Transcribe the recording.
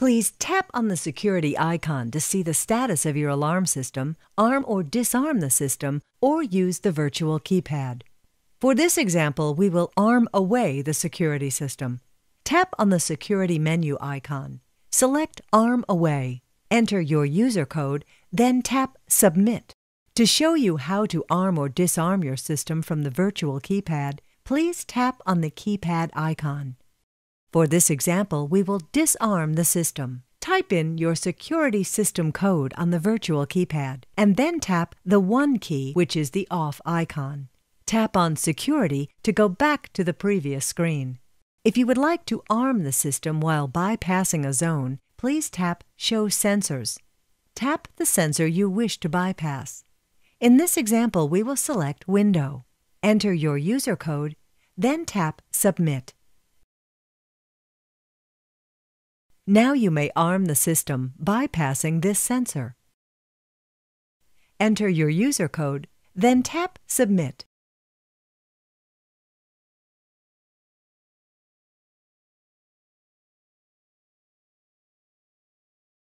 Please tap on the security icon to see the status of your alarm system, arm or disarm the system, or use the virtual keypad. For this example, we will arm away the security system. Tap on the security menu icon. Select Arm Away. Enter your user code, then tap Submit. To show you how to arm or disarm your system from the virtual keypad, please tap on the keypad icon. For this example, we will disarm the system. Type in your security system code on the virtual keypad and then tap the 1 key, which is the off icon. Tap on Security to go back to the previous screen. If you would like to arm the system while bypassing a zone, please tap Show Sensors. Tap the sensor you wish to bypass. In this example, we will select Window. Enter your user code, then tap Submit. Now you may arm the system bypassing this sensor. Enter your user code, then tap Submit.